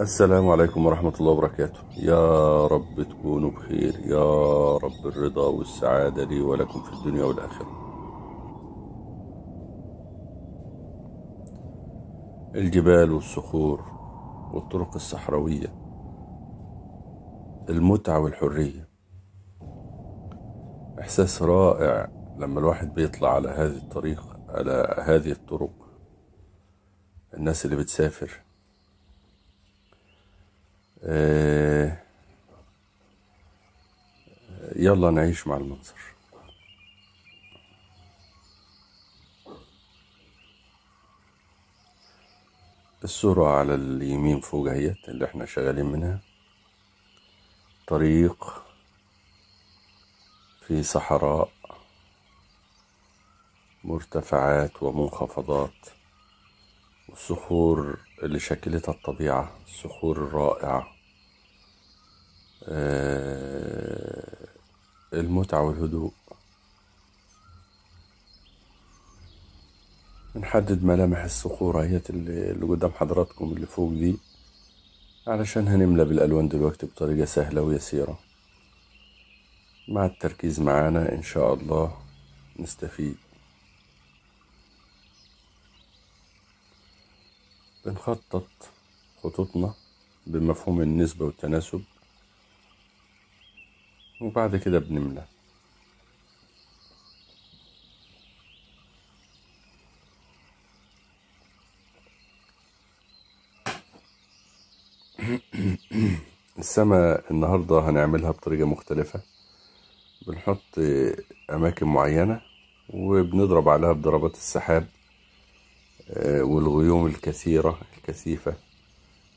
السلام عليكم ورحمة الله وبركاته. يا رب تكونوا بخير. يا رب الرضا والسعادة لي ولكم في الدنيا والآخرة. الجبال والصخور والطرق الصحراوية المتعة والحرية. إحساس رائع لما الواحد بيطلع على هذه الطريق على هذه الطرق. الناس اللي بتسافر يلا نعيش مع المنظر. الصورة على اليمين فوق اهيت اللي إحنا شغالين منها. طريق في صحراء مرتفعات ومنخفضات والصخور اللي شكلتها الطبيعة الصخور الرائعة. آه، المتعة والهدوء. بنحدد ملامح الصخور اللي اللي قدام حضراتكم اللي فوق دي علشان هنملى بالألوان دلوقتي بطريقة سهلة ويسيرة. مع التركيز معانا إن شاء الله نستفيد. بنخطط خطوطنا بمفهوم النسبة والتناسب وبعد كده بنملى السماء النهاردة هنعملها بطريقة مختلفة. بنحط أماكن معينة وبنضرب عليها بضربات السحاب. والغيوم الكثيرة الكثيفة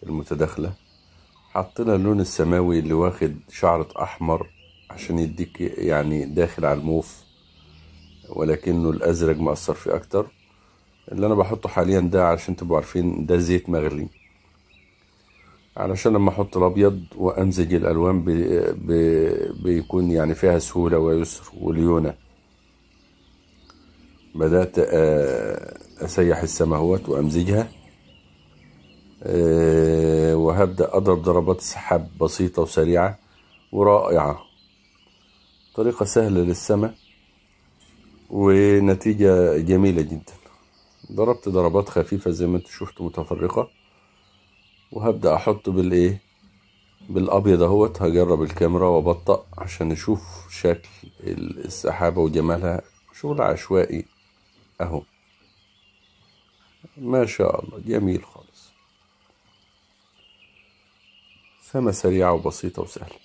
المتداخلة. حطينا اللون السماوي اللي واخد شعرة أحمر عشان يديك يعني داخل على الموف ولكنه الأزرق مأثر فيه أكتر. اللي أنا بحطه حاليا ده عشان تبقوا عارفين ده زيت مغلي. علشان لما أحط الأبيض وأمزج الألوان بي بي بيكون يعني فيها سهولة ويسر وليونة. بدأت آه، أسيح السماوات وأمزجها. آه، وهبدأ أضرب ضربات سحاب بسيطة وسريعة ورائعة. طريقة سهلة للسماء ونتيجة جميلة جدا. ضربت ضربات خفيفة زي ما انت شفت متفرقة. وهبدأ أحط بالإيه؟ بالأبيض أهوت. هجرب الكاميرا وأبطأ عشان نشوف شكل السحابة وجمالها. شغل عشوائي أهو. ما شاء الله. جميل خالص. سما سريعة وبسيطة وسهلة.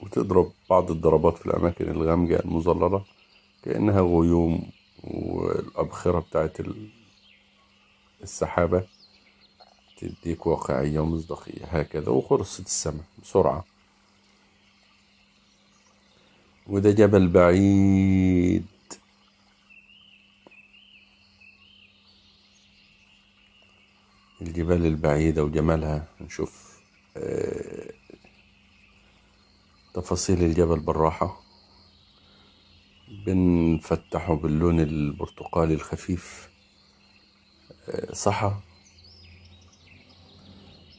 وتضرب بعض الضربات في الأماكن الغامقة المظللة كأنها غيوم والأبخرة بتاعت ال- السحابة تديك واقعية ومصداقية. هكذا. وخلصت السماء بسرعة. وده جبل بعيد. الجبال البعيدة وجمالها نشوف آه، تفاصيل الجبل بالراحة. بنفتحه باللون البرتقالي الخفيف آه، صحا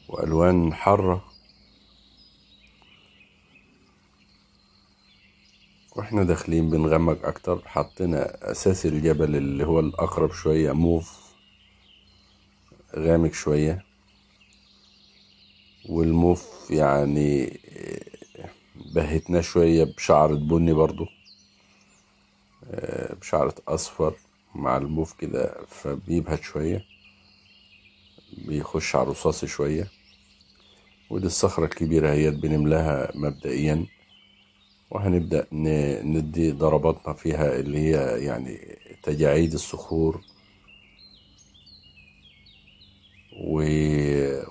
وألوان حارة. وإحنا داخلين بنغمق أكتر حطينا أساس الجبل اللي هو الأقرب شوية موف. غامق شوية. والموف يعني بهتناه شوية بشعرة بني برضو. بشعرة أصفر مع الموف كده فبيبهت شوية. بيخش على الرصاص شوية. ودي الصخرة الكبيرة هي بنملاها مبدئيا. وهنبدأ ندي ضرباتنا فيها اللي هي يعني تجاعيد الصخور و-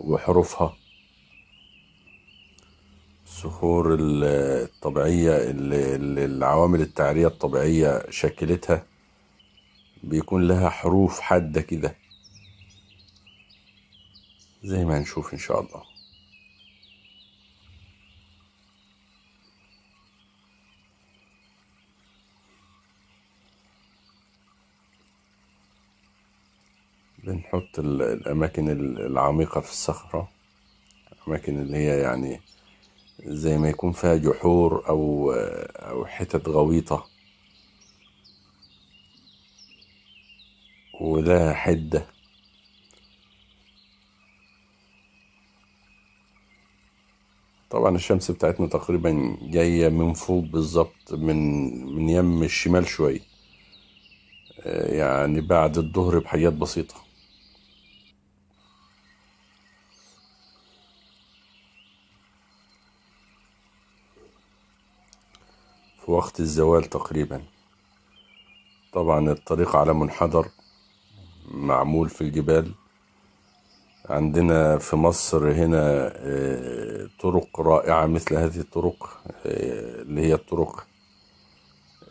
وحروفها. الصخور ال- الطبيعية اللي اللي العوامل التعرية الطبيعية شكلتها بيكون لها حروف حادة كده. زي ما هنشوف إن شاء الله. بنحط ال- الأماكن ال- العميقة في الصخرة. أماكن اللي هي يعني زي ما يكون فيها جحور أو أو حتت غويطة. ولها حدة. طبعا الشمس بتاعتنا تقريبا جاية من فوق بالظبط من من يم الشمال شوية آه، يعني بعد الظهر بحاجات بسيطة. في وقت الزوال تقريبا. طبعا الطريق على منحدر معمول في الجبال. عندنا في مصر هنا آه، طرق رائعة مثل هذه الطرق آه، اللي هي الطرق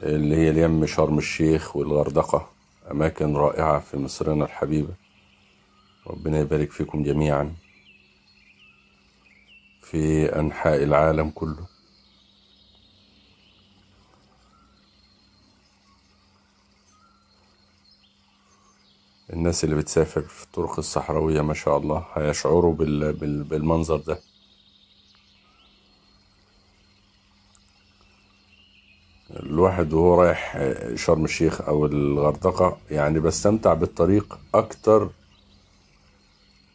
اللي هي اليم شرم الشيخ والغردقة أماكن رائعة في مصرنا الحبيبة. ربنا يبارك فيكم جميعا في أنحاء العالم كله. الناس اللي بتسافر في الطرق الصحراوية ما شاء الله هيشعروا بال... بال... بالمنظر ده. الواحد وهو رايح شرم الشيخ أو الغردقة يعني بستمتع بالطريق أكتر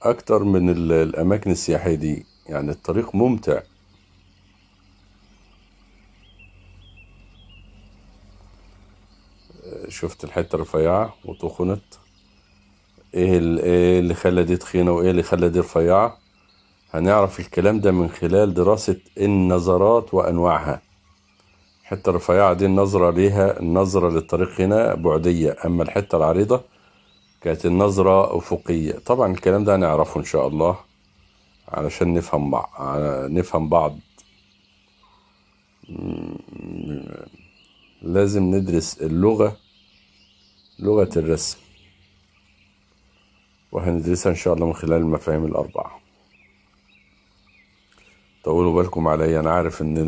أكتر من ال- الأماكن السياحية دي. يعني الطريق ممتع. شفت الحتة الرفيعة وتخنت؟ إيه إيه اللي خلى دي تخينة وإيه اللي خلى دي رفيعة؟ هنعرف الكلام ده من خلال دراسة النظرات وأنواعها. الحتة الرفيعة دي النظرة ليها النظرة للطريق هنا بعدية أما الحتة العريضة كانت النظرة أفقية. طبعا الكلام ده هنعرفه إن شاء الله علشان نفهم بعض نفهم بعض. لازم ندرس اللغة لغة الرسم. وهندرسها إن شاء الله من خلال المفاهيم الأربعة. طولوا بالكم عليا أنا عارف إن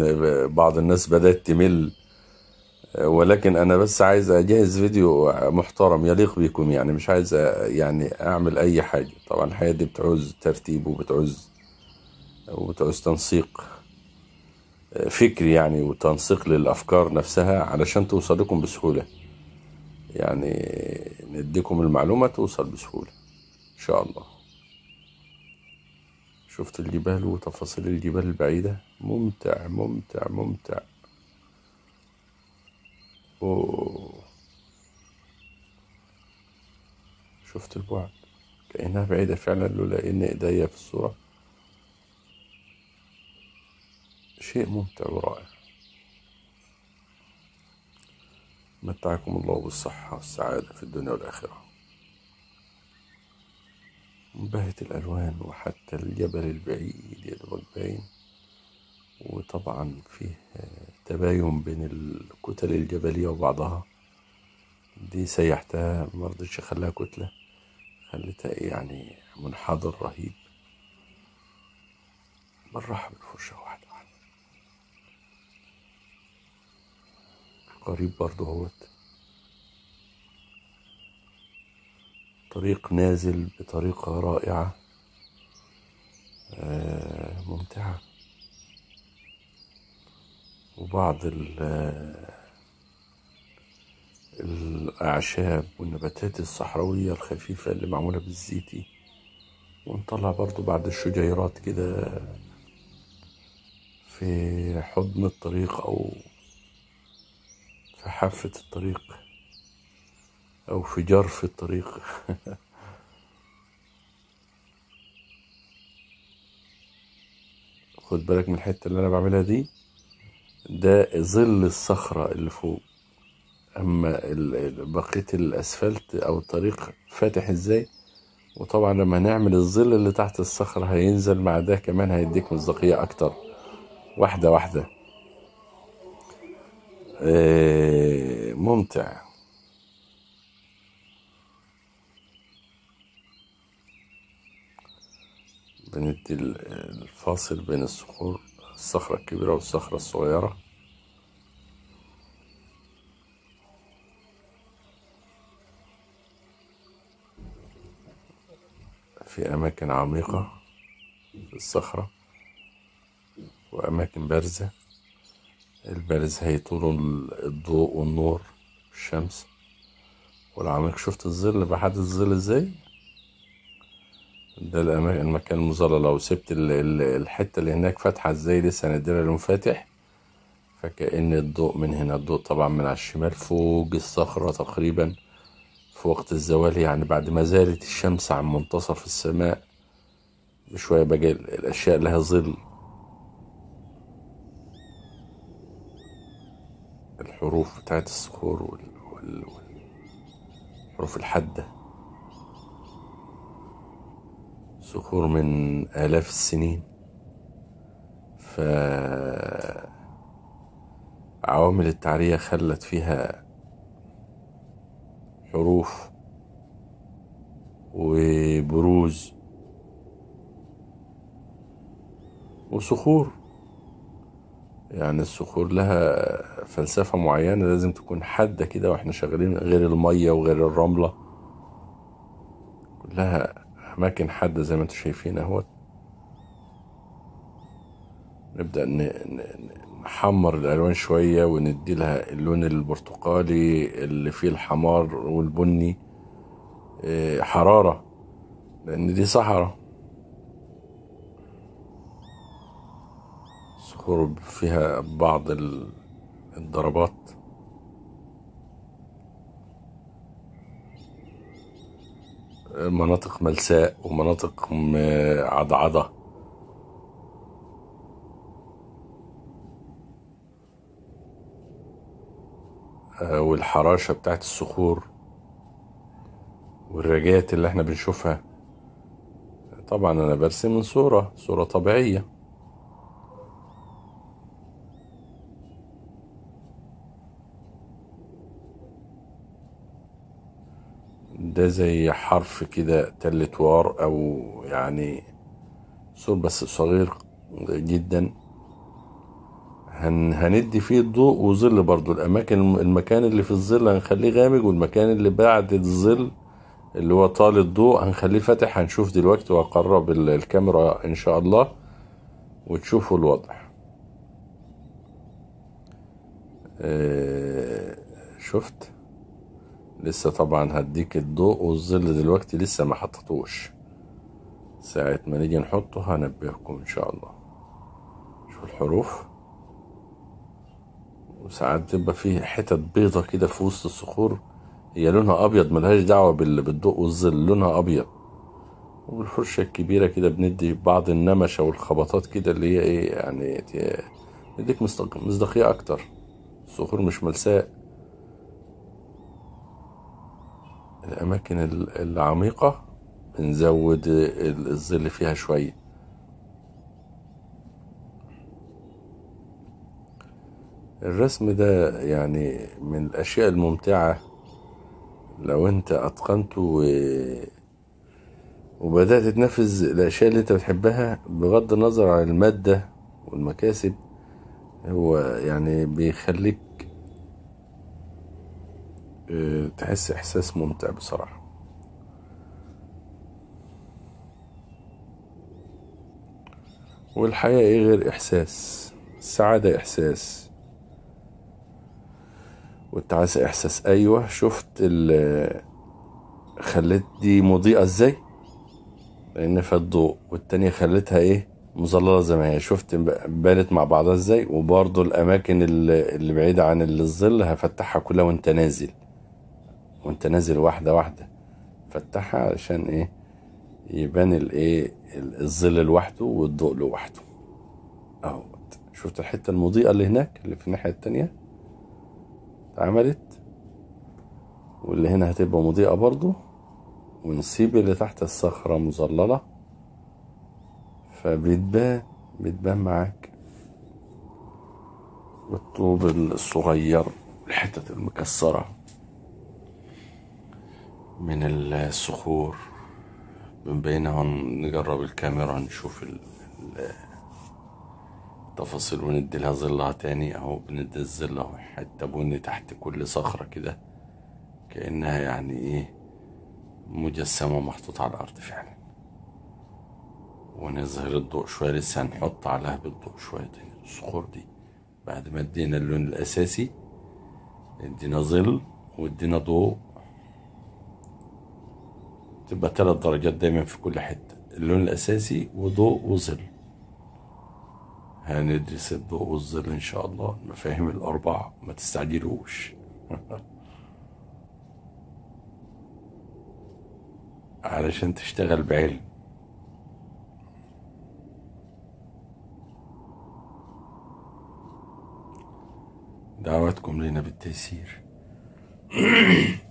بعض الناس بدأت تمل ولكن أنا بس عايز أجهز فيديو محترم يليق بكم يعني مش عايز يعني أعمل أي حاجة. طبعا الحياة دي بتعوز ترتيب وبتعوز وبتعوز تنسيق فكري يعني وتنسيق للأفكار نفسها علشان توصل لكم بسهولة. يعني نديكم المعلومة توصل بسهولة. شاء الله. شفت الجبال وتفاصيل الجبال البعيدة؟ ممتع ممتع ممتع. أوه. شفت البعد. كأنها بعيدة فعلا لولا إن إيديا في الصورة. شيء ممتع ورائع. متعكم الله بالصحة والسعادة في الدنيا والآخرة. منبهت الألوان وحتى الجبل البعيد يدوب باين وطبعا فيه تباين بين الكتل الجبلية وبعضها. دي سيحتها مرضتش أخليها كتلة خليتها يعني منحدر رهيب. بالراحة بالفرشة واحدة واحدة. قريب برضه هوت طريق نازل بطريقة رائعة. آه، ممتعة. وبعض ال- الأعشاب والنباتات الصحراوية الخفيفة اللي معمولة بالزيتي. ونطلع برضو بعض الشجيرات كده في حضن الطريق أو في حافة الطريق. أو في جرف الطريق. خد بالك من الحتة اللي أنا بعملها دي؟ ده ظل الصخرة اللي فوق. أما بقية الأسفلت أو الطريق فاتح إزاي؟ وطبعا لما نعمل الظل اللي تحت الصخرة هينزل مع ده كمان هيديك مصداقية أكتر. واحدة واحدة. آه، ممتع. بندي ال- الفاصل بين الصخور الصخرة الكبيرة والصخرة الصغيرة. في أماكن عميقة في الصخرة وأماكن بارزة. البارز هيطول الضوء والنور والشمس. والعميق شفت الظل؟ بحد الظل إزاي؟ ده المكان المظلل لو سبت ال- ال- الحتة اللي هناك فاتحة إزاي لسه نادرة لون فاتح فكأن الضوء من هنا الضوء طبعا من على الشمال فوق الصخرة تقريبا في وقت الزوال يعني بعد ما زالت الشمس عن منتصف السماء بشوية بقى الأشياء لها ظل. الحروف بتاعت الصخور وال... وال... والحروف الحادة. صخور من آلاف السنين. ف عوامل التعرية خلت فيها حروف وبروز وصخور. يعني الصخور لها فلسفة معينة لازم تكون حادة كده وإحنا شغالين غير المية وغير الرملة. كلها أماكن حادة زي ما أنتم شايفين أهوت. نبدأ نحمر الألوان شوية وندي لها اللون البرتقالي اللي فيه الحمار والبني. إيه، حرارة لأن دي صحراء. صخور فيها بعض ال- الضربات. مناطق ملساء ومناطق عضعضة. آه، والحراشة بتاعت الصخور والرجات اللي إحنا بنشوفها. طبعا أنا برسم من صورة صورة طبيعية. ده زي حرف كده تلة وار أو يعني صور بس صغير جدا. هن هندي فيه الضوء وظل برضو. الأماكن المكان اللي في الظل هنخليه غامق والمكان اللي بعد الظل اللي هو طال الضوء هنخليه فاتح. هنشوف دلوقتي واقرب ال- الكاميرا إن شاء الله وتشوفوا الوضع. آه، شفت؟ لسه طبعا هديك الضوء والظل دلوقتي لسه ما حطيتوش. ساعة ما نيجي نحطه هنبهكم إن شاء الله. شوف الحروف. وساعات بتبقى فيه حتت بيضة كده في وسط الصخور. هي لونها أبيض ملهاش دعوة بال- بالضوء والظل لونها أبيض. وبالفرشة الكبيرة كده بندي بعض النمشة والخبطات كده اللي هي إيه يعني نديك مصداق- مصداقية أكتر. الصخور مش ملساء. الأماكن ال- العميقة بنزود ال- الظل فيها شوية الرسم ده يعني من الأشياء الممتعة. لو أنت اتقنته و- وبدأت تنفذ الأشياء اللي أنت بتحبها بغض النظر عن المادة والمكاسب هو يعني بيخليك تحس إحساس ممتع بصراحة. والحياة إيه غير إحساس؟ السعادة إحساس. والتعاسة إحساس. أيوه شفت ال- دي مضيئة إزاي؟ لأن في الضوء والتانية خليتها إيه؟ مظللة زي ما هي. شفت بانت مع بعضها إزاي؟ وبرضو الأماكن اللي بعيدة عن الظل هفتحها كلها وأنت نازل. وانت نازل واحدة واحدة. فتحها علشان إيه؟ يبان الايه ال- الظل لوحده والضوء لوحده. اهو شفت الحتة المضيئة اللي هناك؟ اللي في الناحية التانية؟ اتعملت. واللي هنا هتبقى مضيئة برضو. ونسيب اللي تحت الصخرة مظللة. فبتبان بتبان معاك. والطوب الصغير الحتت المكسرة. من الصخور. بنبينها نجرب الكاميرا نشوف ال- ال- التفاصيل وندي لها ظلها تاني أهو بندي الظل اهو حتة بني تحت كل صخرة كده. كأنها يعني إيه مجسمة محطوطة على الأرض فعلا. ونظهر الضوء شوية لسه هنحط عليها بالضوء شوية تاني. الصخور دي بعد ما ادينا اللون الأساسي ادينا ظل وادينا ضوء تبقى تلات درجات دايما في كل حتة. اللون الأساسي وضوء وظل. هندرس الضوء والظل إن شاء الله. المفاهيم الأربعة ما تستعجلوش. علشان تشتغل بعلم. دعواتكم لنا بالتيسير.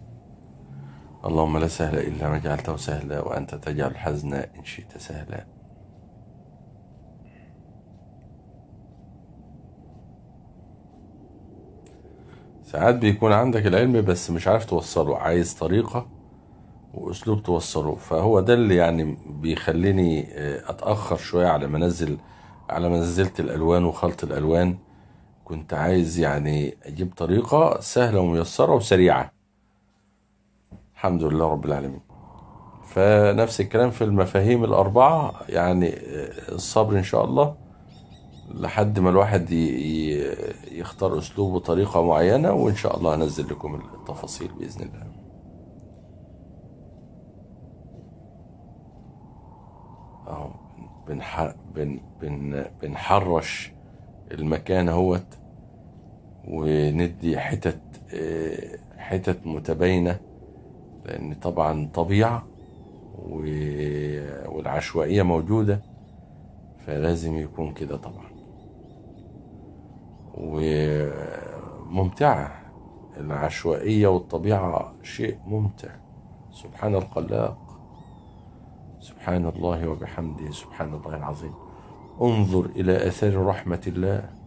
اللهم لا سهل إلا ما جعلته سهلا وأنت تجعل الحزن إن شئت سهلا. ساعات بيكون عندك العلم بس مش عارف توصله عايز طريقة وأسلوب توصله. فهو ده اللي يعني بيخليني آه، أتأخر شوية على ما أنزل على ما نزلت الألوان وخلط الألوان. كنت عايز يعني أجيب طريقة سهلة وميسرة وسريعة. الحمد لله رب العالمين. فنفس الكلام في المفاهيم الأربعة يعني آه، الصبر إن شاء الله لحد ما الواحد يختار أسلوب وطريقة معينة وإن شاء الله هنزل لكم التفاصيل بإذن الله. أهو بنح... بن... بن... بنحرش المكان أهوت وندي حتت آه، حتت متباينة لأن طبعا طبيعة والعشوائية موجودة فلازم يكون كده طبعا. وممتعة. العشوائية والطبيعة شيء ممتع. سبحان الخلاق. سبحان الله وبحمده. سبحان الله العظيم. انظر إلى أثار رحمة الله.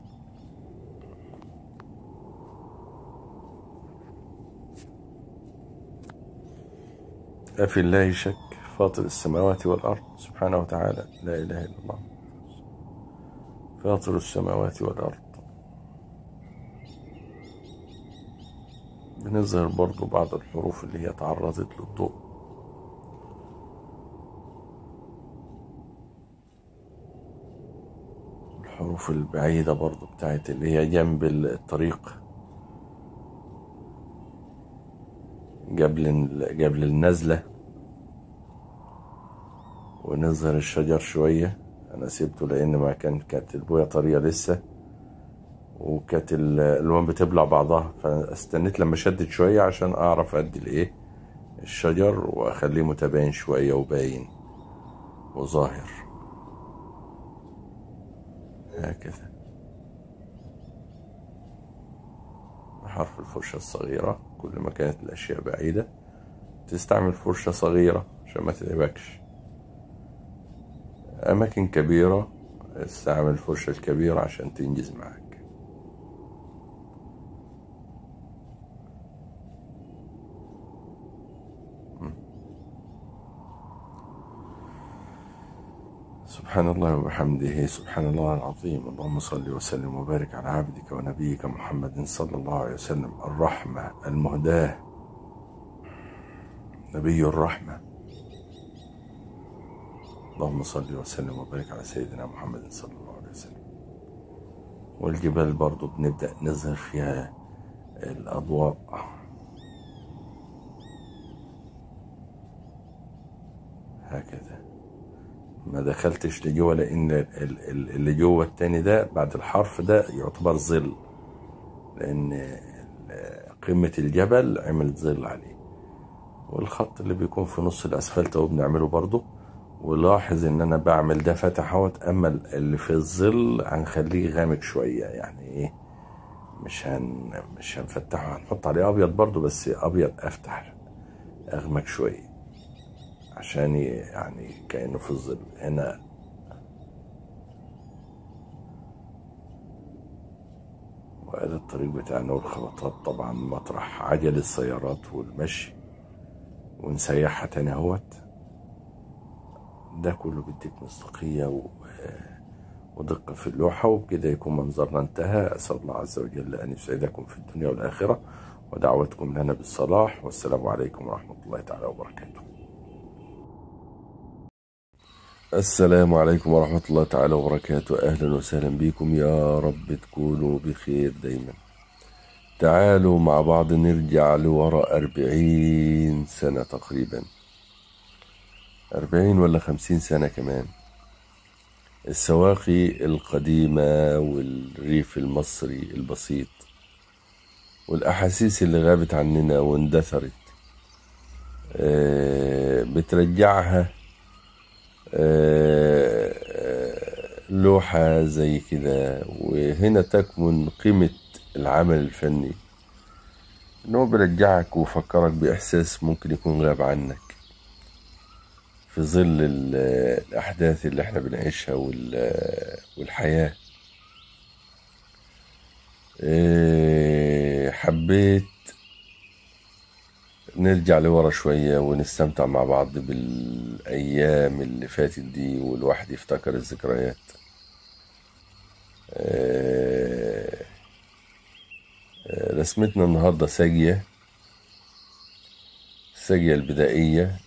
أفي الله شك فاطر السماوات والأرض. سبحانه وتعالى لا إله إلا الله. فاطر السماوات والأرض. بنظهر برضو بعض الحروف اللي هي تعرضت للضوء. الحروف البعيدة برضو بتاعت اللي هي جنب الطريق. قبل قبل النزلة. ونظهر الشجر شوية. أنا سيبته لأن ما كان كانت البوية طرية لسه. وكانت ال- الألوان بتبلع بعضها. فاستنيت لما شدت شوية عشان أعرف أدي الإيه الشجر وأخليه متباين شوية وباين وظاهر. هكذا. حرف الفرشة الصغيرة. كل ما كانت الأشياء بعيدة تستعمل فرشة صغيرة عشان ما تتعبكش. أماكن كبيرة استعمل الفرشة الكبيرة عشان تنجز معاك. سبحان الله وبحمده سبحان الله العظيم. اللهم صل وسلم وبارك على عبدك ونبيك محمد صلى الله عليه وسلم. الرحمة المهداة. نبي الرحمة. اللهم صل وسلم وبارك على سيدنا محمد صلى الله عليه وسلم. والجبال برضو بنبدأ نظهر فيها الأضواء هكذا ما دخلتش لجوه لأن ال- ال- اللي جوه التاني ده بعد الحرف ده يعتبر ظل لأن قمة الجبل عملت ظل عليه. والخط اللي بيكون في نص الأسفلت أهو بنعمله برضه. ولاحظ إن أنا بعمل ده فتح أهوت أما اللي في الظل هنخليه غامق شوية يعني إيه؟ مش هن مش هنفتحه هنحط عليه أبيض برضه بس أبيض أفتح أغمق شوية. عشان يعني كأنه في الظل. هنا. وهذا الطريق بتاعنا والخبطات طبعا مطرح. عجل السيارات والمشي. ونسيحها تاني أهوت. ده كله بيديك مصداقية. ودقة في اللوحة وبكده يكون منظرنا انتهى. أسأل الله عز وجل أن يسعدكم في الدنيا والآخرة ودعوتكم لنا بالصلاح. والسلام عليكم ورحمة الله تعالى وبركاته. السلام عليكم ورحمة الله تعالى وبركاته. أهلا وسهلا بكم. يا رب تكونوا بخير دايما. تعالوا مع بعض نرجع لورا أربعين سنة تقريبا. أربعين ولا خمسين سنة كمان. السواقي القديمة والريف المصري البسيط والأحاسيس اللي غابت عننا واندثرت آه، بترجعها لوحة زي كده. وهنا تكمن قيمة العمل الفني. إنه بيرجعك ويفكرك بإحساس ممكن يكون غاب عنك. في ظل ال- الأحداث اللي إحنا بنعيشها وال- والحياة. إيه، حبيت نرجع لورا شوية ونستمتع مع بعض بالأيام اللي فاتت دي والواحد يفتكر الذكريات. إيه، رسمتنا النهاردة ساجية الساجية البدائية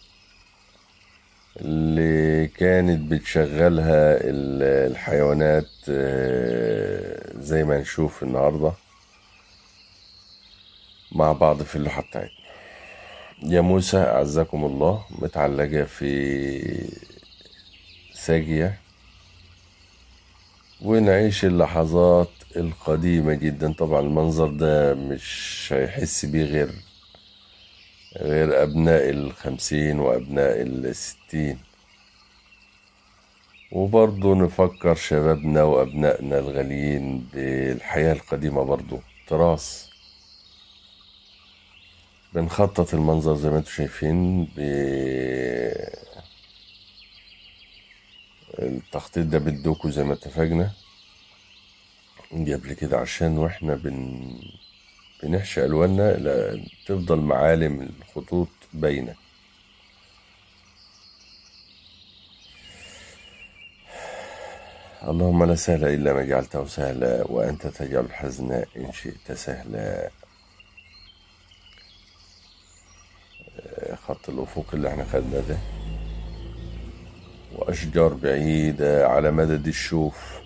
اللي كانت بتشغلها ال- الحيوانات آه، زي ما نشوف النهاردة مع بعض في اللوحة بتاعتنا. يا موسى أعزكم الله. متعلقة في ساجية ونعيش اللحظات القديمة جدا. طبعا المنظر ده مش هيحس بيه غير غير أبناء الخمسين وأبناء الستين. وبرضه نفكر شبابنا وأبنائنا الغاليين بالحياة القديمة برضه. تراث. بنخطط المنظر زي ما أنتم شايفين ب التخطيط ده بالدوكو زي ما اتفقنا. قبل كده عشان وإحنا بن بنحشي ألواننا لا تفضل معالم الخطوط باينة. اللهم لا سهل إلا ما جعلته سهلا وأنت تجعل الحزن إن شئت سهلا. خط الأفق اللي إحنا خدنا ده. وأشجار بعيدة على مدد الشوف.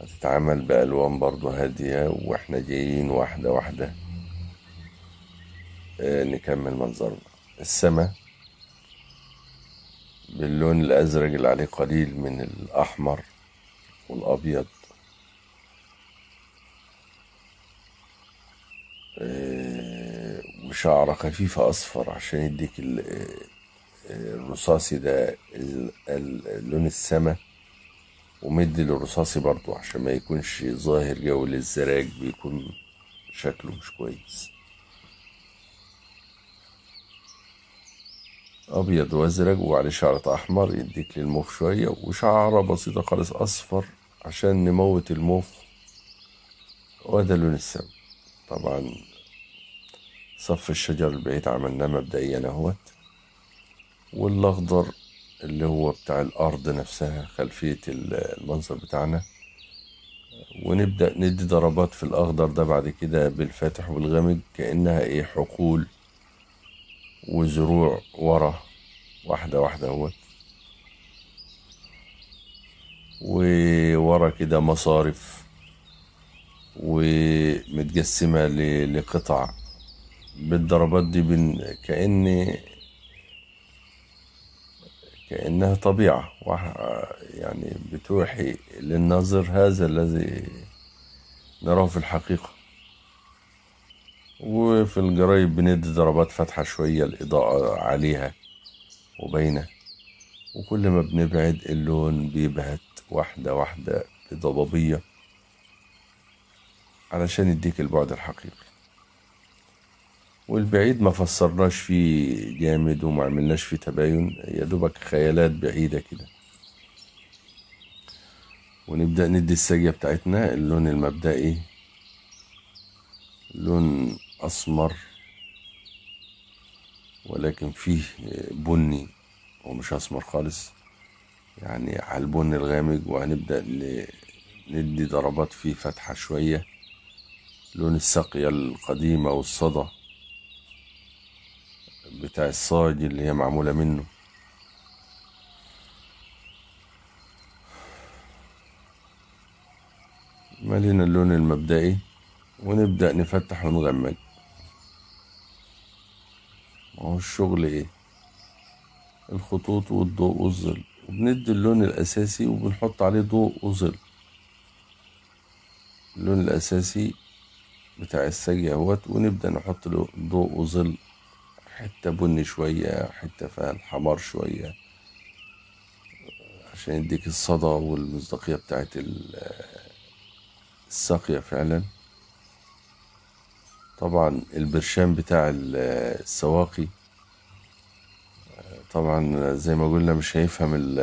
هتتعمل بألوان برضو هادية وإحنا جايين واحدة واحدة. آه، نكمل منظرنا السماء باللون الأزرق اللي عليه قليل من الأحمر والأبيض. آه، وشعرة خفيفة أصفر عشان يديك آه، الرصاصي ده لون السما ومدي للرصاصي برضو عشان ما يكونش ظاهر جو للزراج بيكون شكله مش كويس. أبيض وأزرق وعليه شعرة أحمر يديك للموف شوية وشعرة بسيطة خالص أصفر عشان نموت الموف وده لون السما. طبعا صف الشجر البعيد عملناه مبدئيا أهوت والأخضر اللي هو بتاع الأرض نفسها خلفية ال- المنظر بتاعنا. ونبدأ ندي ضربات في الأخضر ده بعد كده بالفاتح والغامق كأنها إيه حقول وزروع ورا واحدة واحدة أهوت. وورا كده مصارف ومتقسمة ل- لقطع. بالضربات دي بن... كأن كأنها طبيعة. يعني بتوحي للناظر هذا الذي نراه في الحقيقة. وفي الجرايد بندي ضربات فاتحة شوية الإضاءة عليها وباينة وكل ما بنبعد اللون بيبهت واحدة واحدة بضبابية. علشان يديك البعد الحقيقي. والبعيد ما فسرناش فيه جامد وما عملناش فيه تباين يا دوبك خيالات بعيدة كده. ونبدأ ندي الساجية بتاعتنا اللون المبدئي لون أسمر ولكن فيه بني ومش أسمر خالص. يعني على البني الغامق وهنبدأ ندي ضربات فيه فتحة شوية. لون الساقية القديمة والصدى بتاع الصاج اللي هي معمولة منه. مالينا اللون المبدئي؟ ونبدأ نفتح ونغمق هو الشغل إيه؟ الخطوط والضوء والظل. وبندي اللون الأساسي وبنحط عليه ضوء وظل. اللون الأساسي بتاع السجي أهوت ونبدأ نحط له ضوء وظل حتة بني شوية حتة فيها الحمار شوية عشان يديك الصدى والمصداقية بتاعت ال- الساقية فعلا. طبعا البرشام بتاع ال- السواقي طبعا زي ما قلنا مش هيفهم ال-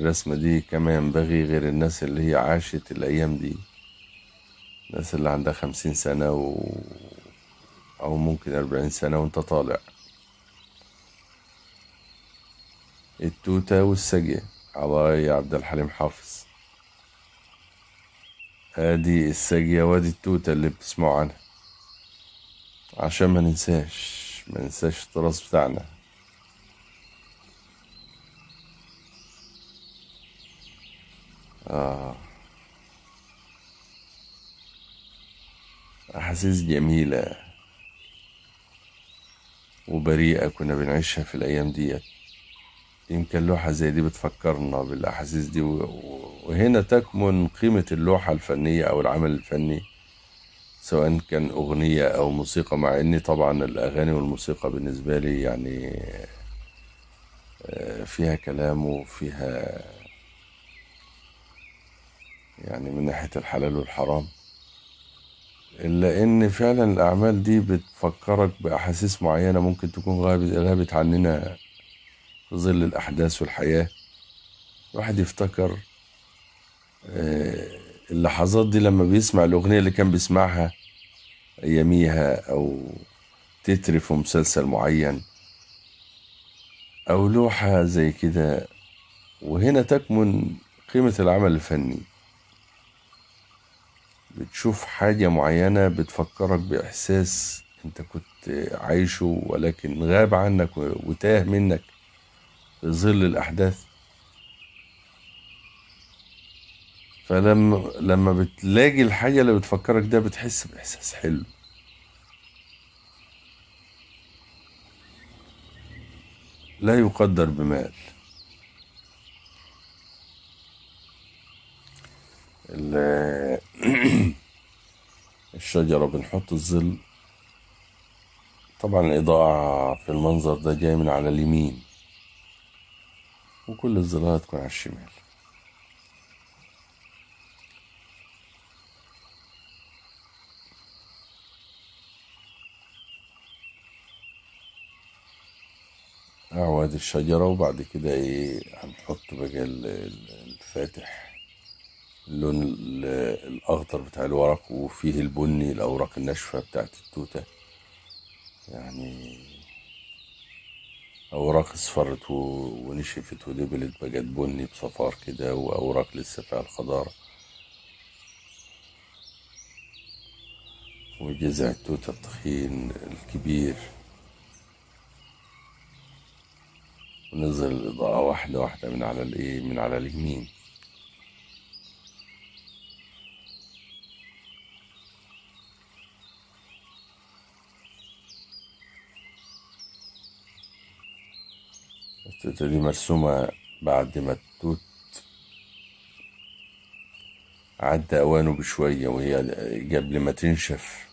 الرسمة دي كما ينبغي غير الناس اللي هي عاشت الأيام دي. الناس اللي عندها خمسين سنة و... أو ممكن أربعين سنة وأنت طالع. التوتة والسجية. يا عبد الحليم حافظ. آدي السجية وادي التوتة اللي بتسمعوا عنها. عشان ما ننساش ما ننساش التراث بتاعنا. آه. أحاسيس جميلة وبريئة كنا بنعيشها في الأيام ديت. يمكن لوحة زي دي بتفكرنا بالأحاسيس دي وهنا تكمن قيمة اللوحة الفنية أو العمل الفني سواء كان أغنية أو موسيقى مع إني طبعا الأغاني والموسيقى بالنسبة لي يعني آه، فيها كلام وفيها يعني من ناحية الحلال والحرام. إلا إن فعلا الأعمال دي بتفكرك بأحاسيس معينة ممكن تكون غابت عننا في ظل الأحداث والحياة. الواحد يفتكر آه، اللحظات دي لما بيسمع الأغنية اللي كان بيسمعها أياميها أو تتر في مسلسل معين أو لوحة زي كده وهنا تكمن قيمة العمل الفني. بتشوف حاجة معينة بتفكرك بإحساس أنت كنت عايشه ولكن غاب عنك وتاه منك في ظل الأحداث. فلما لما بتلاقي الحاجة اللي بتفكرك ده بتحس بإحساس حلو. لا يقدر بمال. الشجرة بنحط الظل. طبعا الإضاءة في المنظر ده جاي من على اليمين. وكل الظلال تكون على الشمال. أعواد الشجرة وبعد كده إيه هنحط بقى ال- ال- الفاتح. اللون ال- الأخضر بتاع الورق وفيه البني الأوراق الناشفة بتاعت التوتة. يعني أوراق اصفرت ونشفت ودبلت بقت بني بصفار كده وأوراق لسه فيها الخضار. وجذع التوتة التخين الكبير. ونزل الإضاءة واحدة واحدة من على الإيه من على اليمين. دي مرسومة بعد ما التوت عدى أوانه بشوية وهي قبل ما تنشف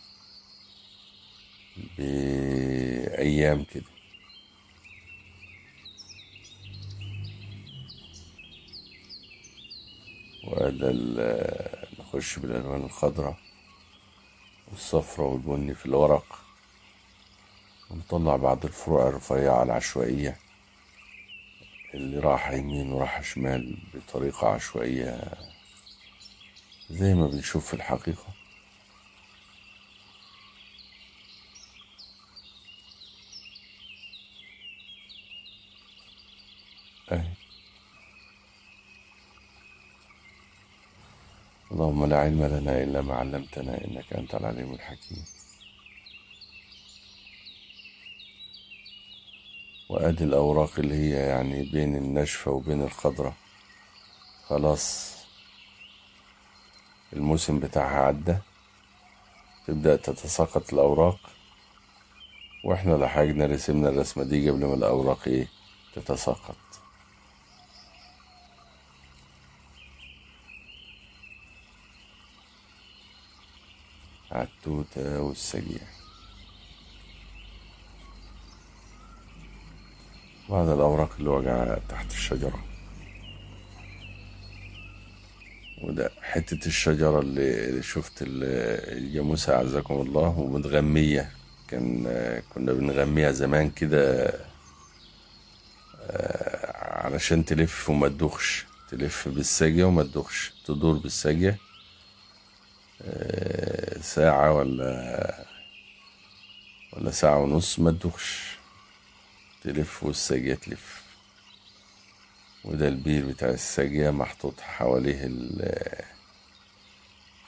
بأيام كده. وهذا نخش بالألوان الخضراء والصفراء والبني في الورق ونطلع بعض الفروع الرفيعة العشوائية. اللي راح يمين وراح شمال بطريقة عشوائية زي ما بنشوف في الحقيقة. أهي. اللهم لا علم لنا إلا ما علمتنا إنك أنت العليم الحكيم. وأدي الأوراق اللي هي يعني بين الناشفة وبين الخضرة. خلاص. الموسم بتاعها عدى. تبدأ تتساقط الأوراق. وإحنا لحقنا رسمنا الرسمة دي قبل ما الأوراق إيه؟ تتساقط. عالتوتة والسجيع بعض الأوراق اللي وقع تحت الشجرة. وده حتة الشجرة اللي شفت ال- الجاموسة أعزكم الله ومتغمية. كان كنا بنغميها زمان كده علشان تلف وما تدوخش. تلف بالساجة وما تدوخش. تدور بالساجة آه، ساعة ولا ولا ساعة ونص ما تدوخش. تلف والساجة تلف. وده البير بتاع الساجة محطوط حواليه ال-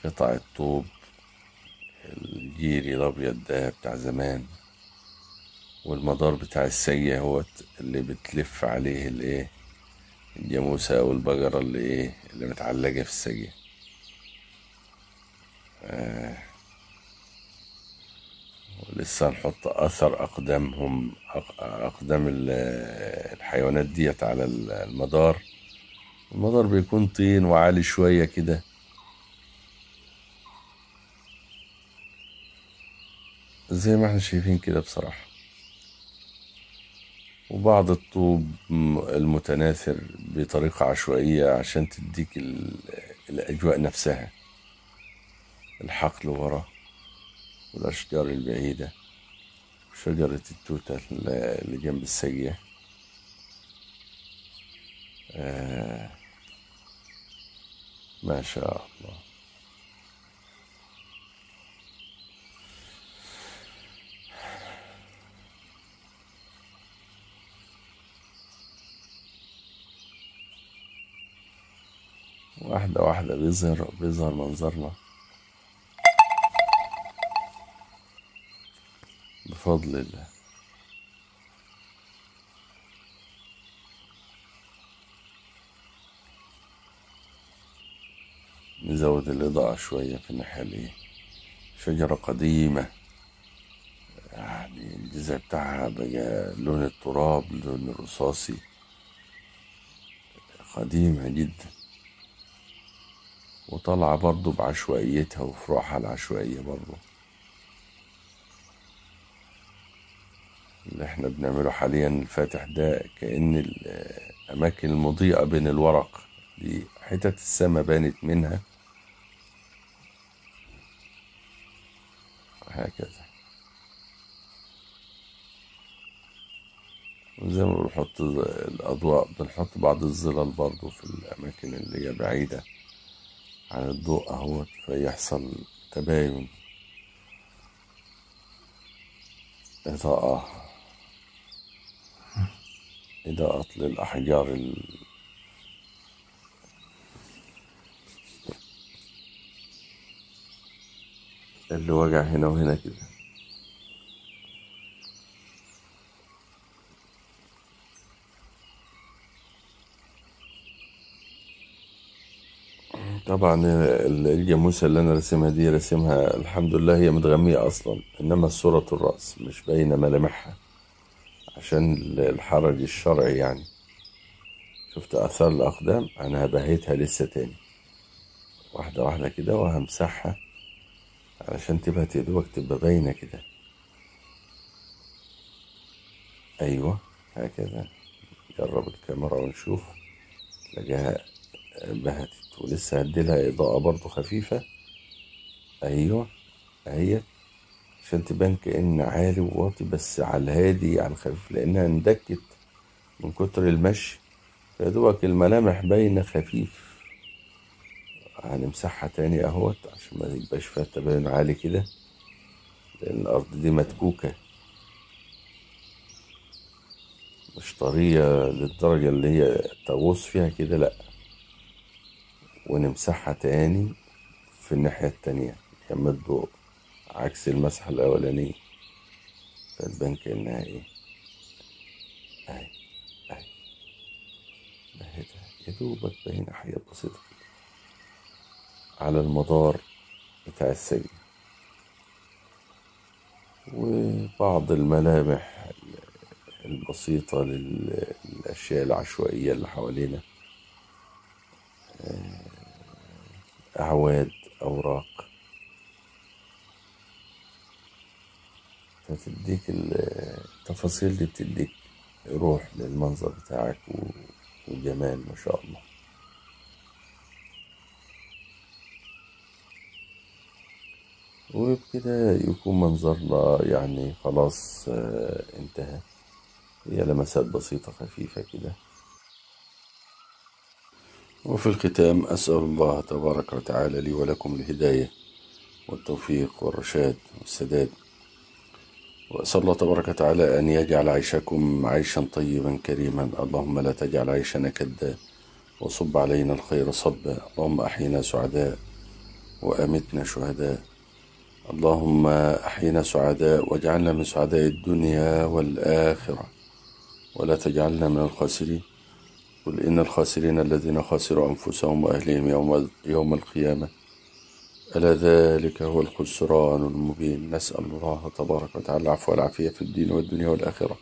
قطع الطوب الجيري الأبيض ده بتاع زمان. والمدار بتاع الساجة هو اللي بتلف عليه الايه الجاموسة أو البقرة اللي إيه اللي متعلقة في الساجة ولسه هنحط أق- أقدام ال- الحيوانات ديت على المدار. المدار بيكون طين وعالي شوية كده. زي ما إحنا شايفين كده بصراحة. وبعض الطوب المتناثر بطريقة عشوائية عشان تديك ال- الأجواء نفسها. الحقل ورا. والأشجار البعيدة شجرة التوتة اللي جنب السجية آه ما شاء الله. واحدة واحدة بيظهر بيظهر منظرنا. بفضل الله. نزود الإضاءة شوية في الناحية اللي شجرة قديمة. يعني الجذع بتاعها بقى لون التراب لون الرصاصي. قديمة جدا. وطالعة برضو بعشوائيتها وفروعها العشوائية برضو. اللي إحنا بنعمله حاليا الفاتح ده كأن الأماكن المضيئة بين الورق دي حتت السما بانت منها. هكذا. وزي ما بنحط الأضواء بنحط بعض الظلال برضو في الأماكن اللي هي بعيدة عن الضوء أهوت فيحصل تباين. إضاءة إضاءة للأحجار ال- اللي وقع هنا وهنا كده. طبعا ال- الجاموسة اللي أنا راسمها دي راسمها الحمد لله هي متغمية أصلا إنما صورة الرأس مش باينة ملامحها. عشان ال- الحرج الشرعي يعني. شفت آثار الأقدام؟ أنا هبهتها لسه تاني. واحدة واحدة كده وهمسحها علشان تبقى تدوبك تبقى باينة كده. أيوة هكذا. جرب الكاميرا ونشوف. تلاقيها بهتت ولسه هديلها إضاءة برضو خفيفة. أيوة أهي عشان تبان كأن عالي وواطي بس على الهادي على الخفيف لأنها اندكت من كتر المشي. فيدوبك الملامح باينة خفيف. هنمسحها تاني أهوت عشان ما يبقاش فيها تباين عالي كده لأن الأرض دي متكوكة مش طرية للدرجة اللي هي تغوص فيها كده لأ. ونمسحها تاني في الناحية التانية يم الضوء. عكس المسحة الأولانية فتبان كأنها إيه اهي اهي ده يا دوبك باينة حاجات بسيطة. على المدار بتاع السجن. وبعض الملامح البسيطة لل- للأشياء العشوائية اللي حوالينا. أعواد أوراق. فتديك ال- التفاصيل دي بتديك روح للمنظر بتاعك وجمال ما شاء الله. وبكده يكون منظرنا يعني خلاص آه، انتهى. هي لمسات بسيطة خفيفة كده. وفي الختام أسأل الله تبارك وتعالى لي ولكم الهداية والتوفيق والرشاد والسداد. وأسأل الله تبارك وتعالى أن يجعل عيشكم عيشا طيبا كريما. اللهم لا تجعل عيشنا كدا وصب علينا الخير صبا اللهم أحينا سعداء وأمتنا شهداء. اللهم أحينا سعداء واجعلنا من سعداء الدنيا والآخرة. ولا تجعلنا من الخاسرين. قل إن الخاسرين الذين خسروا أنفسهم وأهلهم يوم, يوم القيامة. ألا ذلك هو الخسران المبين. نسأل الله تبارك وتعالى العفو والعافية في الدين والدنيا والآخرة.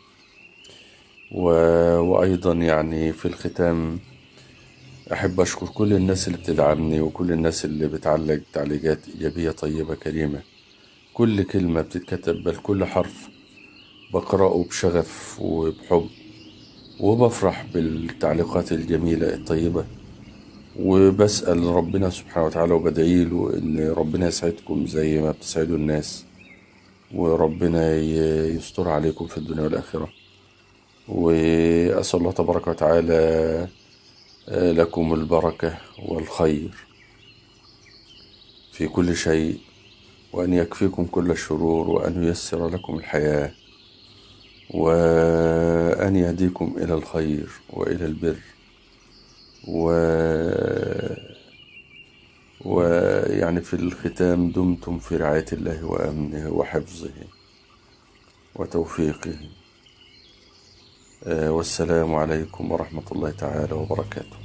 و... وأيضا يعني في الختام أحب أشكر كل الناس اللي بتدعمني وكل الناس اللي بتعلق تعليقات إيجابية طيبة كريمة. كل كلمة بتتكتب بل كل حرف بقرأه بشغف وبحب وبفرح بالتعليقات الجميلة الطيبة. وبسأل ربنا سبحانه وتعالى وبدعي له إن ربنا يسعدكم زي ما بتسعدوا الناس وربنا يستر عليكم في الدنيا والآخرة. وأسأل الله تبارك وتعالى آه، لكم البركة والخير في كل شيء وأن يكفيكم كل الشرور وأن ييسر لكم الحياة وأن يهديكم إلى الخير وإلى البر. و... ويعني في الختام دمتم في رعاية الله وأمنه وحفظه وتوفيقه. آه، والسلام عليكم ورحمة الله تعالى وبركاته.